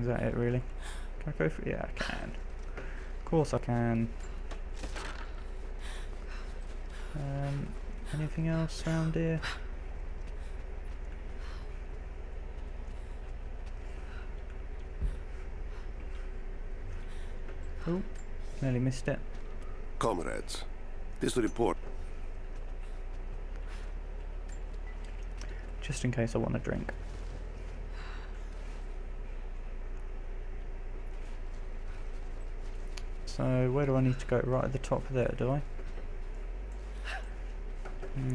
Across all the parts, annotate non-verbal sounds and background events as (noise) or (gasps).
Is that it really? Can I go for Yeah, I can. Of course I can. Um, anything else around here? Oh, nearly missed it. Comrades, this report. Just in case I want a drink. So where do I need to go? Right at the top there, do I?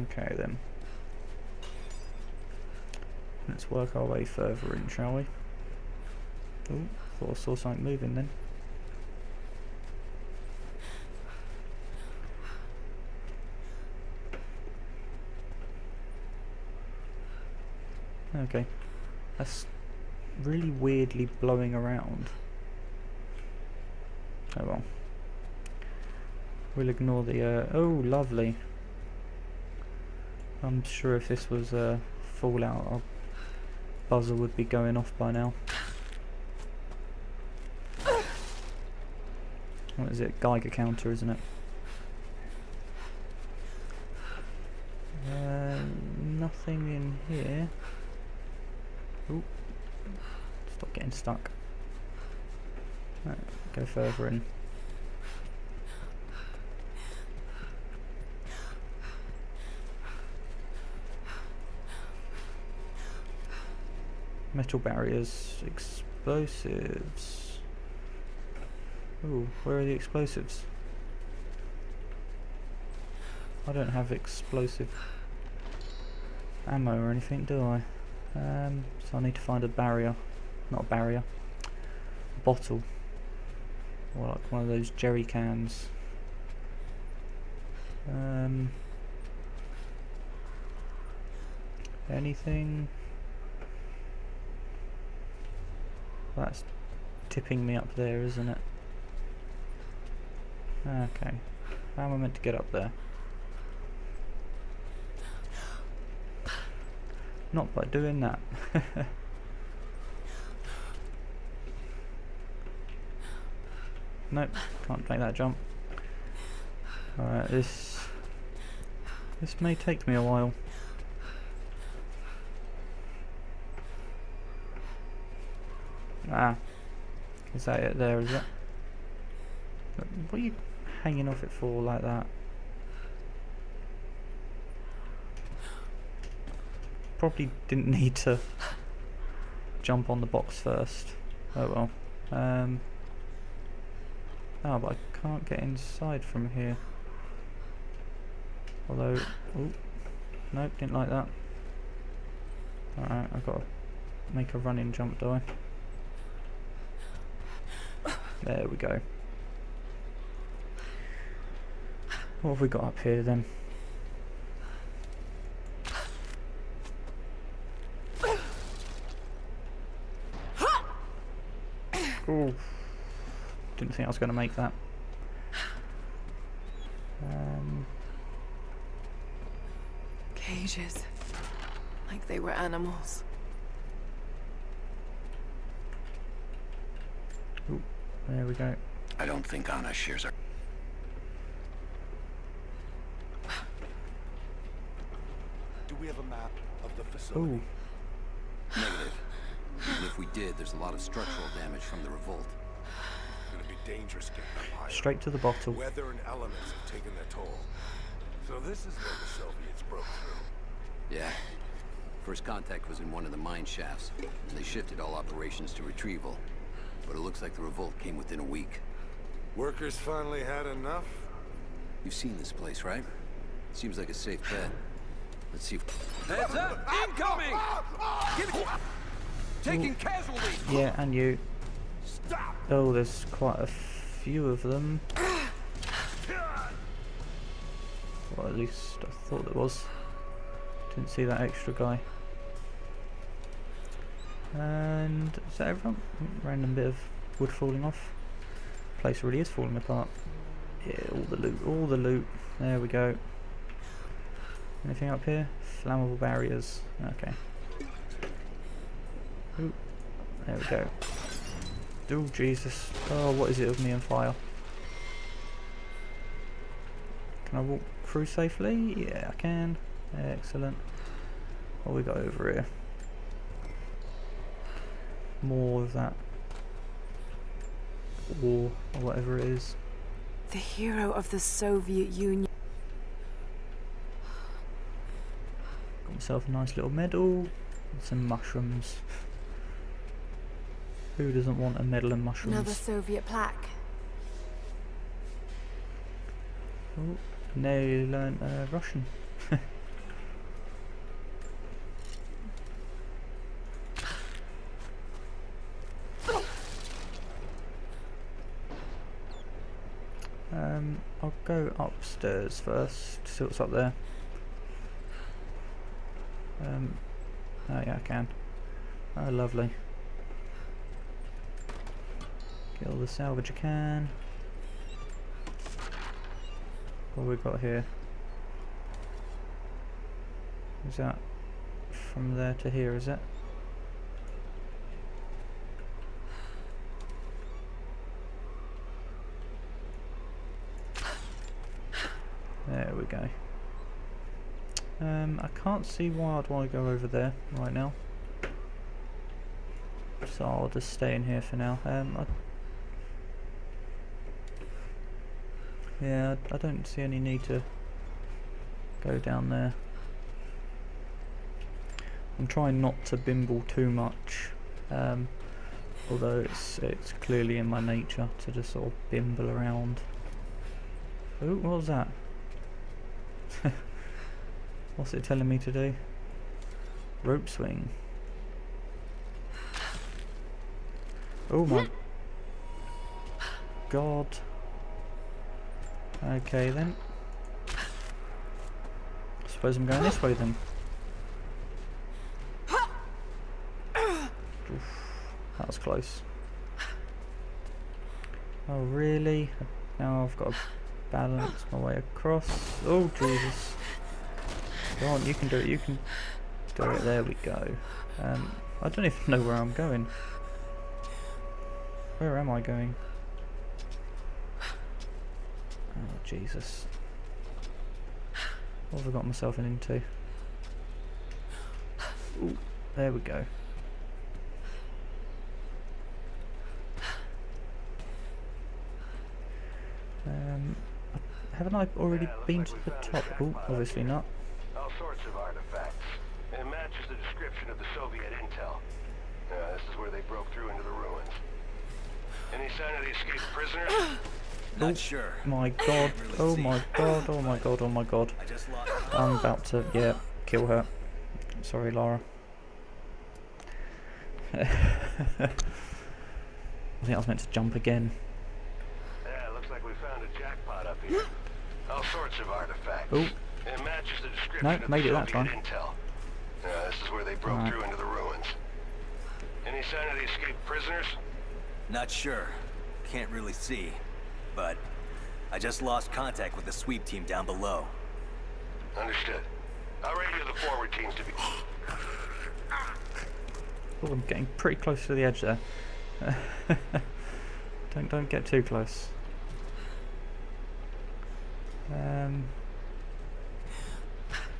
Okay then. Let's work our way further in, shall we? Oh, thought I saw something moving then. Okay. That's really weirdly blowing around. Oh well. We'll ignore the, uh, oh lovely. I'm sure if this was uh, Fallout, our buzzer would be going off by now. What is it? Geiger counter, isn't it? Uh, nothing in here. Ooh. Stop getting stuck. Right, go further in. Metal barriers, explosives. Ooh, where are the explosives? I don't have explosive ammo or anything, do I? Um, so I need to find a barrier. Not a barrier. A bottle. Or like one of those jerry cans. Um, anything? That's tipping me up there, isn't it? Okay. How am I meant to get up there? Not by doing that. (laughs) nope, can't make that jump. Alright, this this may take me a while. Ah, is that it there, is it? What are you hanging off it for like that? Probably didn't need to jump on the box first. Oh well. Um, oh, but I can't get inside from here. Although, oh, nope, didn't like that. Alright, I've got to make a running jump, do I? There we go. What have we got up here then? Ooh. Didn't think I was going to make that. Um, Cages. Like they were animals. ooh, there we go. I don't think Ana shares our... Do we have a map of the facility? Ooh, Negative. Even if we did, there's a lot of structural damage from the revolt. It's gonna be dangerous getting up higher. straight to the bottle. Weather and elements have taken their toll. So this is where the Soviets broke through. Yeah. First contact was in one of the mine shafts, and they shifted all operations to retrieval. But it looks like the revolt came within a week. Workers finally had enough? You've seen this place, right? Seems like a safe bet. Let's see if... Heads up! Incoming! Give it... Taking casualties! Yeah, and you. Stop! Oh, there's quite a few of them. Well, at least I thought there was. Didn't see that extra guy. And is that everyone? Mm, random bit of wood falling off. Place really is falling apart. Yeah, all the loot, all the loot. There we go. Anything up here? Flammable barriers. Okay. Ooh, there we go. Oh Jesus! Oh, what is it of me and fire? Can I walk through safely? Yeah, I can. Excellent. What we got over here? More of that war or whatever it is. The hero of the Soviet Union. Got myself a nice little medal and some mushrooms. Who doesn't want a medal and mushrooms? Another Soviet plaque. Oh, and they learn uh, Russian. (laughs) um, I'll go upstairs first, see what's up there. Um, oh yeah, I can. Oh, lovely. Get all the salvage I can. What we got here? Is that from there to here, is it? There we go. Um, I can't see why I'd want to go over there right now. So I'll just stay in here for now. Um, Yeah, I don't see any need to go down there. I'm trying not to bimble too much, um, although it's it's clearly in my nature to just sort of bimble around. Oh, what was that? (laughs) What's it telling me to do? Rope swing. Oh my (gasps) god. Okay then. I Suppose I'm going this way then. Oof, that was close. Oh really? Now I've got to balance my way across. Oh Jesus. Go on, you can do it, you can do it. There we go. Um, I don't even know where I'm going. Where am I going? Oh, Jesus. What have I got myself into? Ooh, there we go. Um, haven't I already Yeah, been like to the top? Oh, obviously not. All sorts of artifacts. It matches the description of the Soviet intel. Uh, this is where they broke through into the ruins. Any sign of the escaped prisoners? (coughs) Not sure. My god, really oh my god, oh my god, oh my god. I just lost. I'm about to, yeah, kill her. Sorry, Lara. (laughs) I think I was meant to jump again. Yeah, looks like we found a jackpot up here. (gasps) All sorts of artifacts. Oh. It matches the description No, of made the it that time. intel. Uh, this is where they broke Alright. through into the ruins. Any sign of the escaped prisoners? Not sure. Can't really see. But I just lost contact with the sweep team down below. Understood. I'll radio the forward teams to be... Oh, I'm getting pretty close to the edge there. (laughs) don't don't get too close. Um,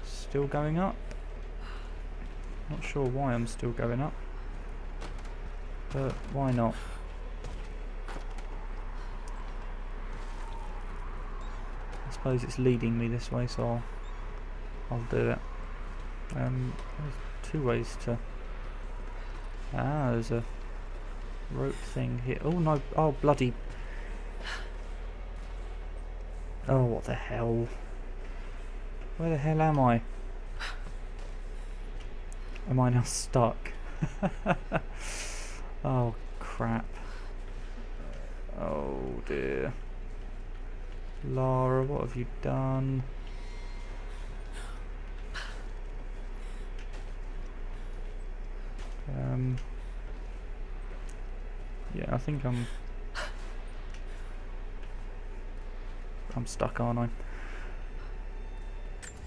still going up. Not sure why I'm still going up, but why not? Suppose it's leading me this way, so I'll, I'll do it. Um, there's two ways to. Ah, there's a rope thing here. Oh no! Oh bloody! Oh, what the hell? Where the hell am I? Am I now stuck? (laughs) oh crap! Oh dear. Lara, what have you done? Um, yeah, I think I'm. I'm stuck, aren't I?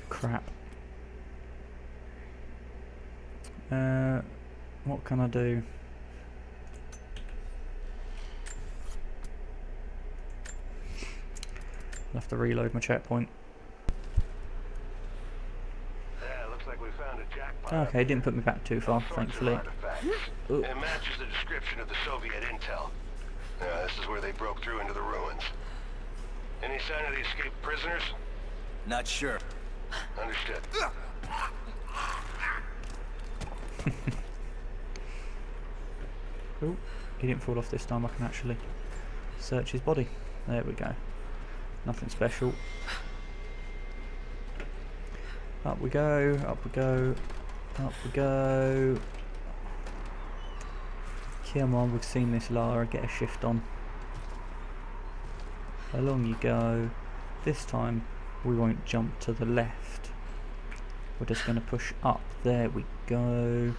Crap. Uh, what can I do? I'll have to reload my checkpoint. Yeah, looks like we found a jackpot. Okay, didn't put me back too far, All sorts of thankfully. Ooh. It matches the description of the Soviet intel. Yeah, this is where they broke through into the ruins. Any sign of the escaped prisoners? Not sure. Understood. (laughs) Oh, he didn't fall off this time. I can actually search his body. There we go. Nothing special. Up we go, up we go, up we go. Come on, we've seen this Lara, get a shift on. Along you go. This time we won't jump to the left. We're just going to push up. There we go.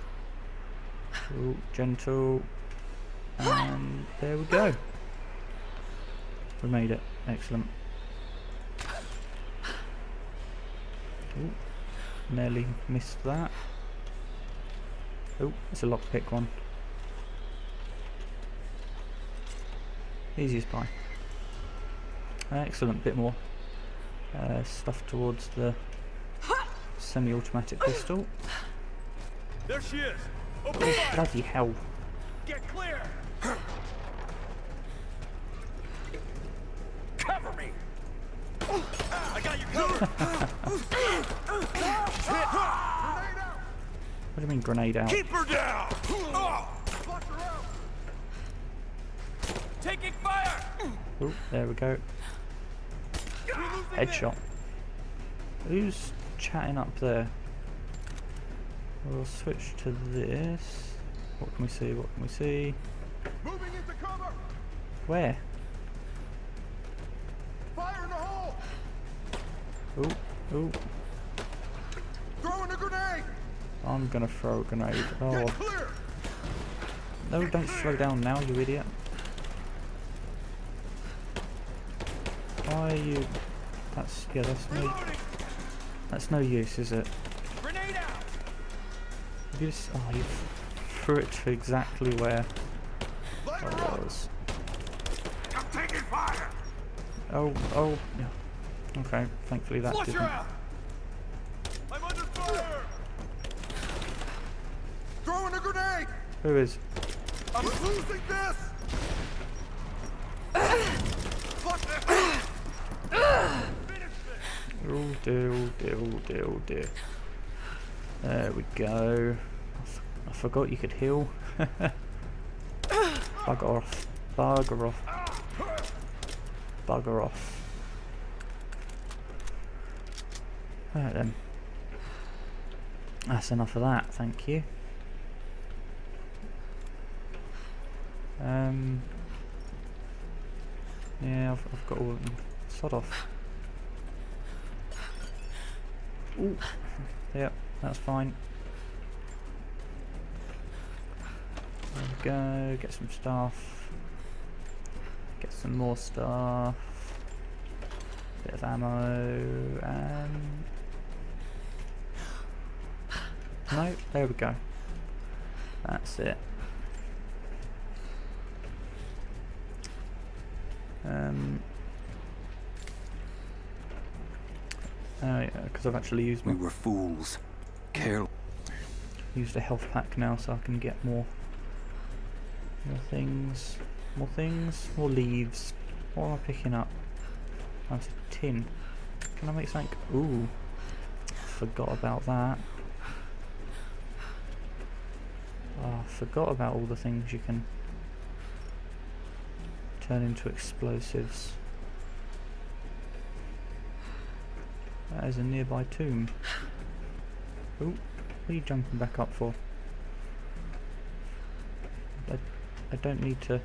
Oh, gentle. And there we go. We made it. Excellent. Ooh, nearly missed that. Oh, it's a lockpick one. Easy as pie. Excellent, bit more uh, stuff towards the semi-automatic pistol. There she is. Open Oh, fire. bloody hell. Get clear. (laughs) Cover me. I got you covered. (laughs) What do you mean grenade out? Keep her down. Taking fire. Oh, there we go. Headshot. Who's chatting up there? We'll switch to this. What can we see? What can we see? Moving into cover! Where? Fire in the hole! Oh, oh. Throwing a grenade! I'm gonna throw a grenade. Oh, no, don't slow down now, you idiot. Why are you... That's, yeah, that's no, that's no use, is it? Grenade out. You just, oh, you threw it to exactly where I was. I'm taking fire! Oh, oh, yeah. Okay, thankfully that didn't. out. I'm under fire. Throwing a grenade! Who is? I'm losing this! Oh dear, oh dear, oh dear, oh dear. There we go. I, f- I forgot you could heal. (laughs) Bugger off. Bugger off. Bugger off. Right then. That's enough of that, thank you. Um. Yeah, I've, I've got all of them. Sod off. Ooh. Yep, that's fine. There we go, get some stuff. Get some more stuff. Bit of ammo and (gasps) No, there we go. That's it. Um Oh yeah, because I've actually used my We were fools. Careless. used a health pack now so I can get more more things more things more leaves. What am I picking up? That's a tin. Can I make something? Ooh forgot about that. Oh, I forgot about all the things you can turn into explosives that is a nearby tomb Ooh, what are you jumping back up for? I, I don't need to...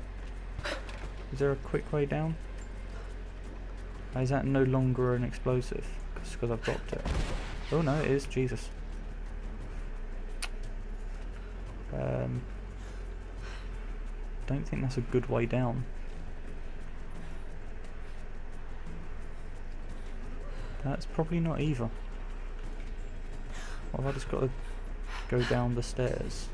Is there a quick way down? Is that no longer an explosive? Because I've dropped it. Oh no, it is. Jesus. Um, don't think that's a good way down. That's probably not either. Or have I just got to go down the stairs?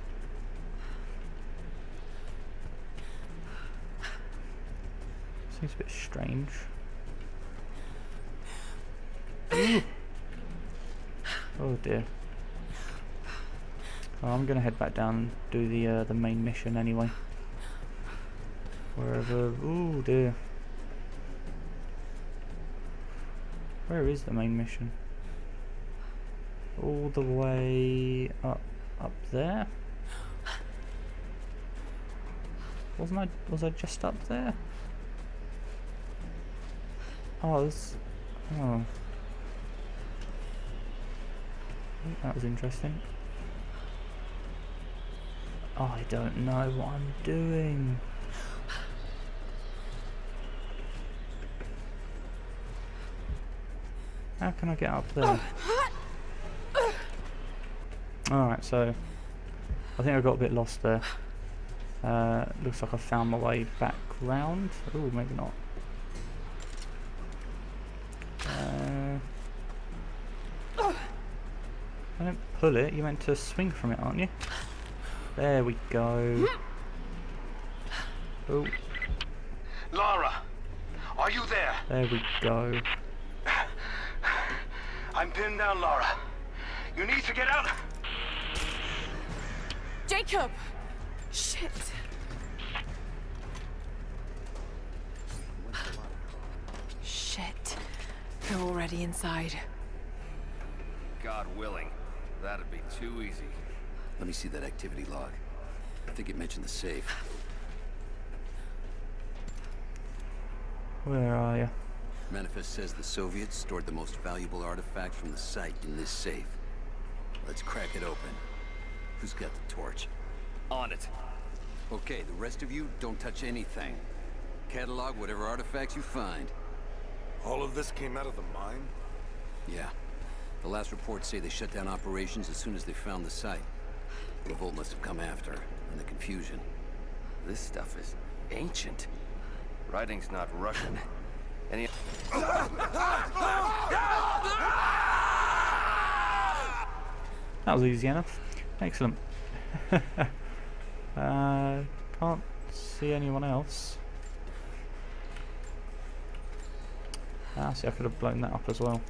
Seems a bit strange. Ooh. (coughs) Oh dear. Oh, I'm gonna head back down and do the uh, the main mission anyway. Wherever. Oh dear. Where is the main mission? All the way up up there. Wasn't I? Was I just up there? Oh, this. Oh. That was interesting. I don't know what I'm doing. How can I get up there? Alright, so I think I got a bit lost there. Uh, looks like I found my way back round. Oh, maybe not. Uh, I didn't pull it, you meant to swing from it, aren't you? There we go. Oh, Lara, are you there? there we go. I'm pinned down, Lara. You need to get out. Jacob! Shit. Shit. They're already inside. God willing, that'd be too easy. Let me see that activity log. I think it mentioned the safe. Where are you? Manifest says the Soviets stored the most valuable artifacts from the site in this safe. Let's crack it open. Who's got the torch? On it. Okay, the rest of you, don't touch anything. Catalog whatever artifacts you find. All of this came out of the mine? Yeah. The last reports say they shut down operations as soon as they found the site. The revolt must have come after, in the confusion. This stuff is ancient. Writing's not Russian. That was easy enough. Excellent. (laughs) uh, can't see anyone else. Ah, see, I could have blown that up as well.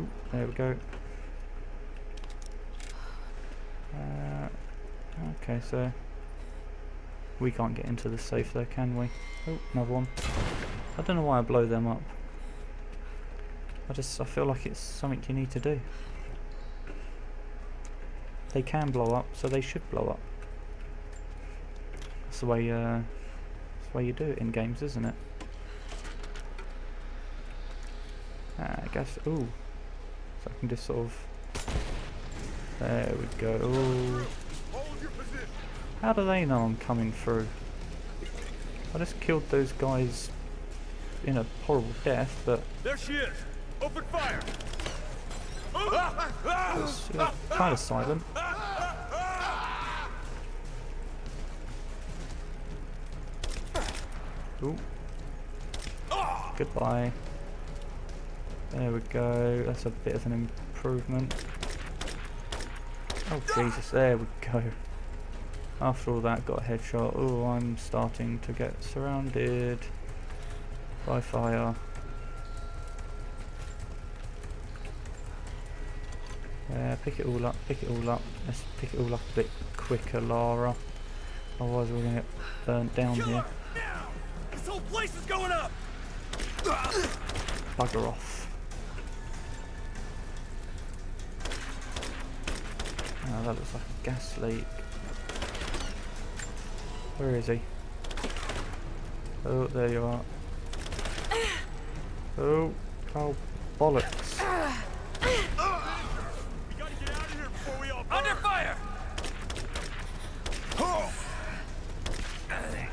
Ooh, there we go. Uh, okay, so we can't get into the safe there, can we? Oh, another one. I don't know why I blow them up. I just I feel like it's something you need to do. They can blow up, so they should blow up. That's the way uh, that's the way you do it in games, isn't it? Ah, I guess. Ooh, so I can just sort of. There we go. Ooh. How do they know I'm coming through? I just killed those guys in a horrible death, but There she is. Open fire. it's uh, kind of silent. Ooh. Goodbye. There we go. That's a bit of an improvement. Oh Jesus, there we go. After all that, got a headshot. Oh, I'm starting to get surrounded by fire. Yeah, pick it all up, pick it all up. Let's pick it all up a bit quicker, Lara. Otherwise we're gonna get burnt down here. This whole place is going up. Bugger off. Oh, that looks like a gas leak. Where is he? Oh, there you are. Oh, oh, bollocks. We gotta get out of here before we all burn. Under fire.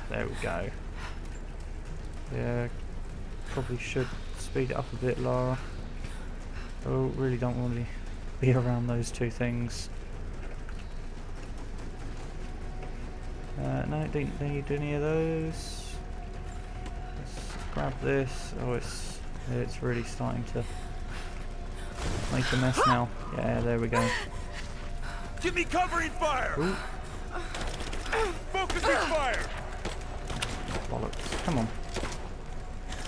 There we go. Yeah, probably should speed it up a bit, Lara. Oh, really don't want to be around those two things. Uh, no, don't need any of those. Let's grab this. Oh, it's it's really starting to make a mess now. Yeah, there we go. Give me covering fire. Ooh, Focusing fire. bollocks. Come on.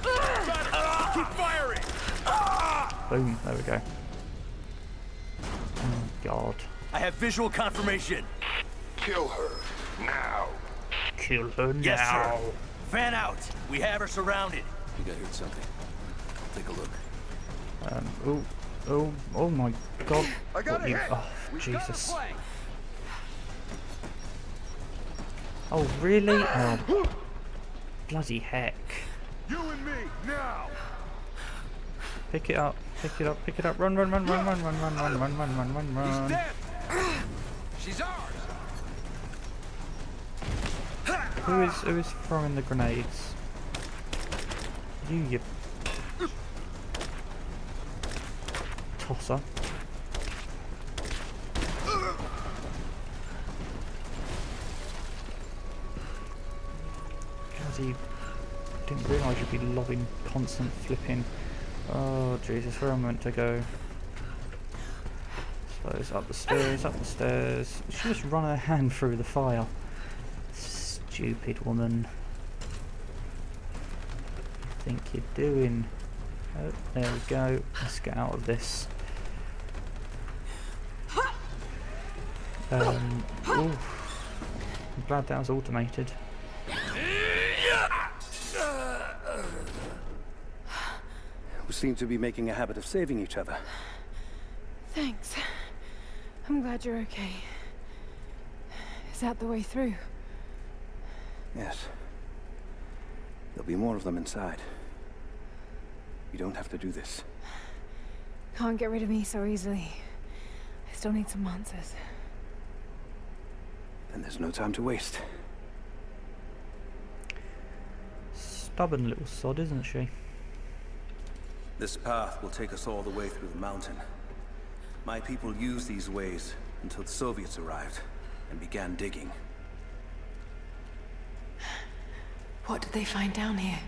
Got. Keep firing. Boom, there we go. Oh god. I have visual confirmation. Kill her. Now. Kill her now. Yes, sir. Fan out. We have her surrounded. I think I heard something. Take a look. Um, oh, oh, oh my god. I got What a you- hit. Oh, We've Jesus. Oh, really? Oh, bloody heck. You and me now. Pick it up, pick it up, pick it up. Run, run, run, run, run, run, run, run, run, run, run, run, run. Dead. She's ours. Who is who is throwing the grenades? You, you tosser. Bloody didn't realise you'd be lobbing constant flipping. Oh Jesus, where am I meant to go? Suppose up the stairs, up the stairs. She just run her hand through the fire. Stupid woman. Think you're doing? Oh, there we go. Let's get out of this. Um, ooh. I'm glad that was automated. We seem to be making a habit of saving each other. Thanks. I'm glad you're okay. Is that the way through? Yes. There'll be more of them inside. You don't have to do this. Can't get rid of me so easily. I still need some answers. Then there's no time to waste. Stubborn little sod, isn't she? This path will take us all the way through the mountain. My people used these ways until the Soviets arrived and began digging. What did they find down here?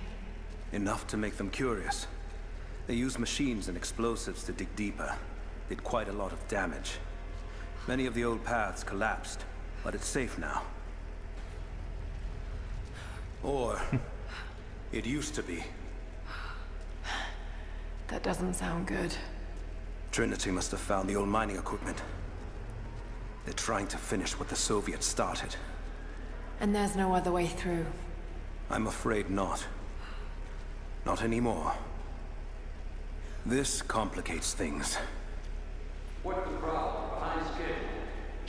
Enough to make them curious. They used machines and explosives to dig deeper. Did quite a lot of damage. Many of the old paths collapsed, but it's safe now. Or... (sighs) it used to be. That doesn't sound good. Trinity must have found the old mining equipment. They're trying to finish what the Soviets started. And there's no other way through. I'm afraid not. Not anymore. This complicates things. What's the problem? Time schedule.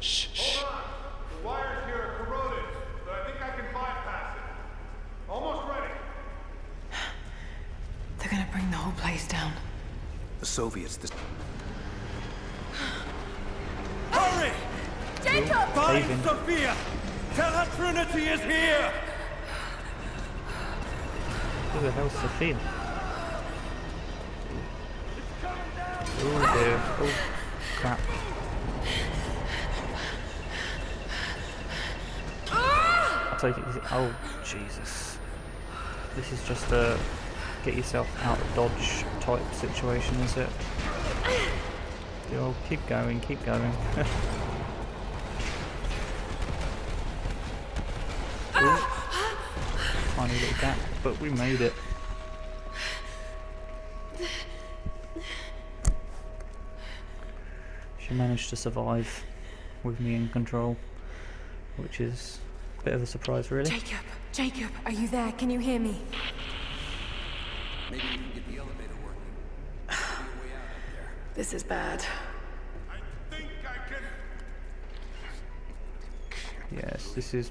Shh, shh. Hold on. The wires here are corroded, but I think I can bypass it. Almost ready. (sighs) They're gonna bring the whole place down. The Soviets... This Hurry! Jacob! Find Leaving. Sofia! Tell her Trinity is here! Who the hell's Sofia? Oh dear. Oh crap. I'll take it. Oh Jesus. This is just a get yourself out of dodge type situation, is it? Oh, keep going, keep going. (laughs) Ooh. Tiny little gap, but we made it. She managed to survive with me in control, which is a bit of a surprise, really. Jacob! Jacob, are you there? Can you hear me? Maybe we can get the elevator working. This is bad. I think I can... Yes, this is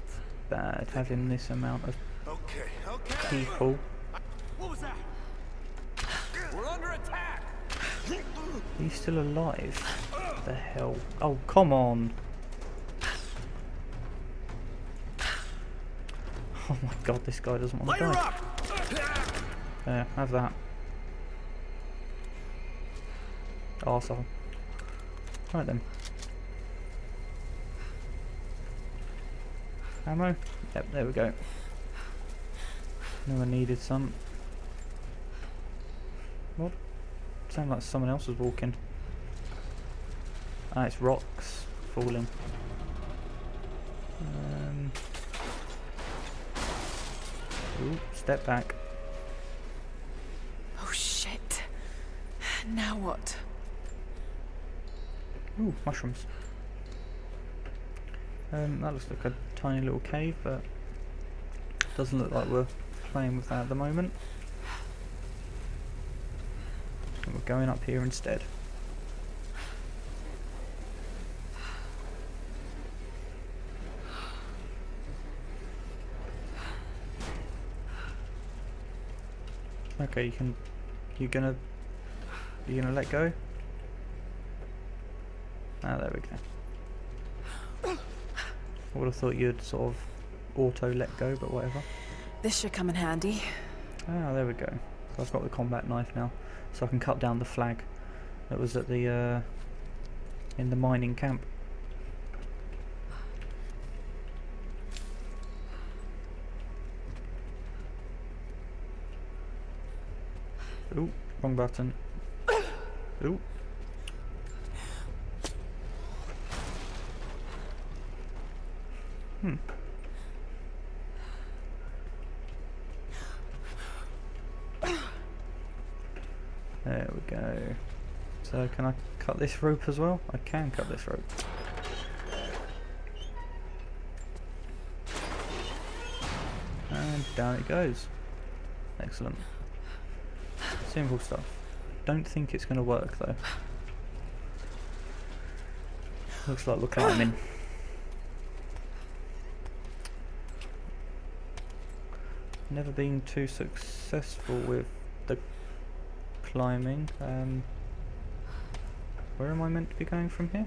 bad, having this amount of Okay, okay. people. What was that? We're under attack! He's still alive. What the hell? Oh, come on. (laughs) Oh my god, this guy doesn't want to die. There, have that. Arsehole. Right then. Ammo? Yep, there we go. Knew I needed some. What? Sound like someone else was walking. Ah, it's rocks falling. Um, ooh, step back. Oh shit. Now what? Ooh, mushrooms. Um, that looks like a tiny little cave, but doesn't look like we're playing with that at the moment. So we're going up here instead. Okay, you can. You're gonna. You're gonna let go. Ah, there we go. I would have thought you'd sort of auto let go, but whatever. This should come in handy. Ah, there we go. So I've got the combat knife now, so I can cut down the flag that was at the uh, in the mining camp. Ooh, wrong button. Ooh. Hmm. There we go. So can I cut this rope as well? I can cut this rope. And down it goes. Excellent. Simple stuff. Don't think it's going to work though. Looks like we're climbing. Never been too successful with the climbing. Um, where am I meant to be going from here?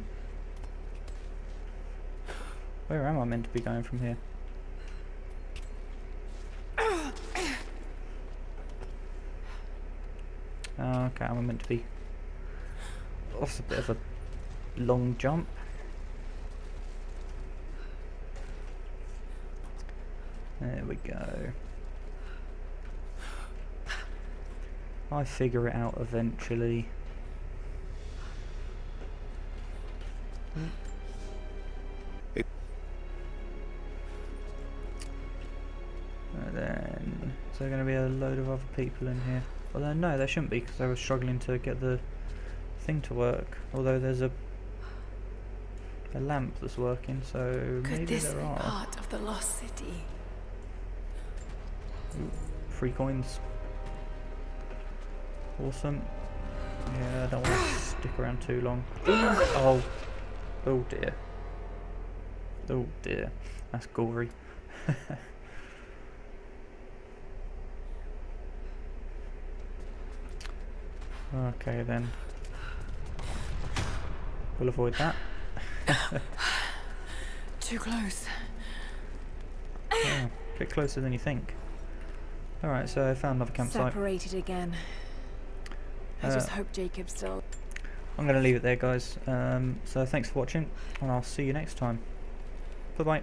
Where am I meant to be going from here? Oh, okay, I'm meant to be. That's a bit of a long jump. There we go. I figure it out eventually. Is there going to be a load of other people in here? Although no, there shouldn't be because they were struggling to get the thing to work. Although there's a a lamp that's working, so Could maybe this there be are. part of the lost city? Ooh, free coins. Awesome. Yeah, I don't want to stick around too long. (gasps) Oh, oh dear. Oh dear, that's gory. (laughs) okay then. We'll avoid that. (sighs) Too close. Yeah, a bit closer than you think. Alright, so I found another campsite. Separated again. I Uh, just hope Jacob's still. I'm going to leave it there, guys. Um, so thanks for watching, and I'll see you next time. Bye bye.